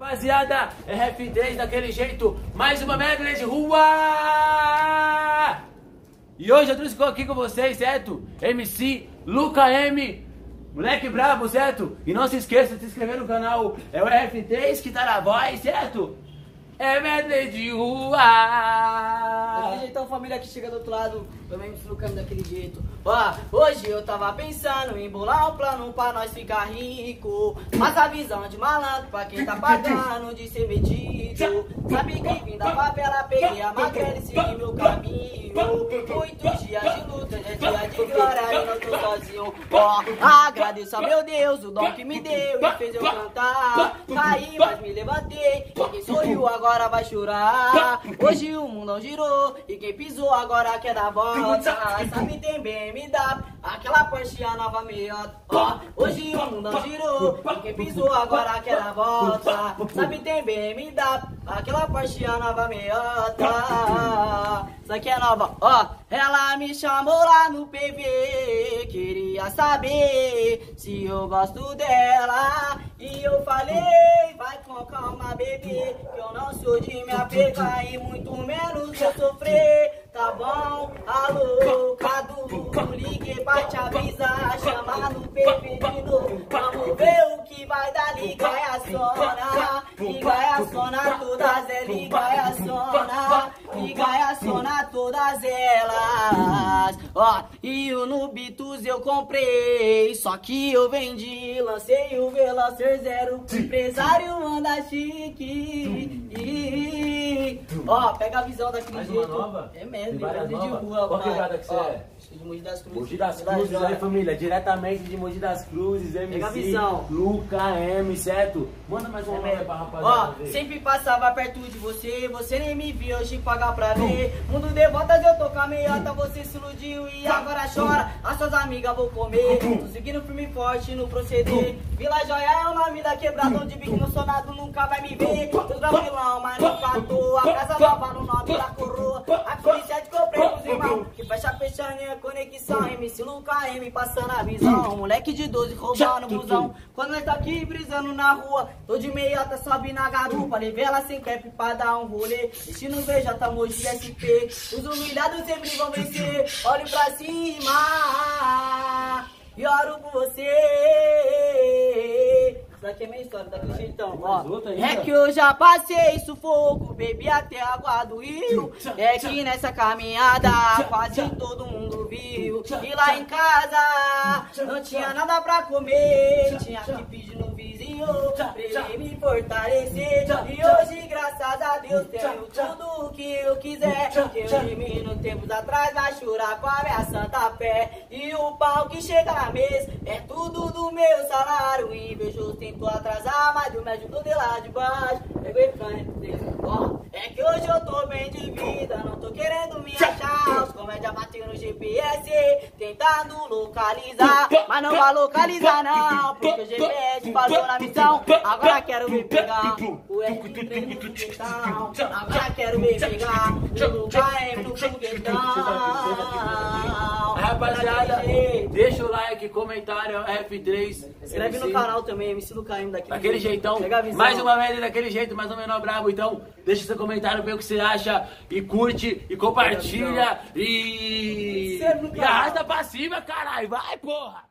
Rapaziada, é RF3 daquele jeito, mais uma medley de rua! E hoje eu trouxe aqui com vocês, certo? MC Luca M, moleque brabo, certo? E não se esqueça de se inscrever no canal, é o RF3 que tá na voz, certo? É medley de rua! Daquele jeitão, família que chega do outro lado, também me deslocando daquele jeito. Ó, hoje eu tava pensando em bolar um plano pra nós ficar rico. Mas a visão de malandro pra quem tá pagando de ser metido. Sabe que vim da favela, peguei a magrela e segui meu caminho. Muitos dias de luta, é dia de glória e não tô sozinho. Ó, agradeço a meu Deus, o dom que me deu e fez eu cantar. Caí, mas me levantei. Agora vai chorar. Hoje o mundo girou e quem pisou agora quer dar volta. Sabe, tem BMW, aquela Porsche a nova meiota. Ó, hoje o mundo girou e quem pisou agora quer dar volta. Sabe, tem BMW, aquela Porsche a nova meiota. Isso aqui é nova, ó. Ela me chamou lá no PV, queria saber se eu gosto dela. E eu falei, de me apegar e muito menos eu sofrer. Tá bom? Alô, Cadu, liguei pra te avisar, chamar no novo. Vamos ver o que vai dar, liga a sona, liga a sona todas, é liga a sona, liga a sona todas elas. Ó, e o Nubitus eu comprei, só que eu vendi, lancei o Velocer Zero, empresário anda chique. Ó, pega a visão daquele Mais uma jeito. nova? É mesmo, de rua, Qual quebrada que você é? De Mogi das Cruzes. Mogi das Cruzes, aí família, diretamente de Mogi das Cruzes, MC Pega a visão. Luca M, certo? Manda mais uma É pra rapaziada Ó, sempre passava perto de você, você nem me viu, hoje pagar pra. Mundo de voltas, eu tô com a meiota, você se iludiu e agora chora. As suas amigas vou comer, tô seguindo firme e forte no proceder. Vila Joia é o nome da quebrada, onde bico no sonado nunca vai me ver. Tô tranquilão, mas nunca à toa, casa nova no nome da coroa. A polícia de comprei pros que fecha fechando a conexão. MC Luca M passando a visão, moleque de 12 roubando busão. Quando nós tá aqui brisando na rua, tô de meiota, sobe na garupa. Levei ela sem cap pra dar um rolê. E se não vejo, tá moji SP. Os humilhados sempre vão vencer. Olho pra cima e oro por você. Daqui é minha história, daquele jeitão. Ó, é que eu já passei sufoco, bebi até água do rio. É que nessa caminhada quase todo mundo viu. E lá em casa não tinha nada pra comer. Tinha que pedir no vizinho pra ele me fortalecer. E hoje, graças a Deus, tenho tudo que eu quiser. Que eu elimino tempos atrás vai chorar com a minha santa fé. E o pau que chega na mesa é tudo do meu salário. Invejoso tentou atrasar, mas me ajudou de lá de baixo. E frente, ó. É que hoje eu tô bem de vida, não tô querendo me achar. Os comédia bateu no GPS, tentando localizar. Mas não vai localizar, não, porque o GPS falou na missão. Agora quero me pegar. O R3 no foguetão. Agora quero me pegar. O lugar é no foguetão. Like, comentário, F3. Se inscreve no canal também, MC do Caim daquele, Daquele jeitão, mais uma vez daquele jeito, mais um menor brabo. Então, deixa seu comentário, vê o que você acha, e curte, e compartilha, e. E arrasta pra cima, caralho. Vai, porra!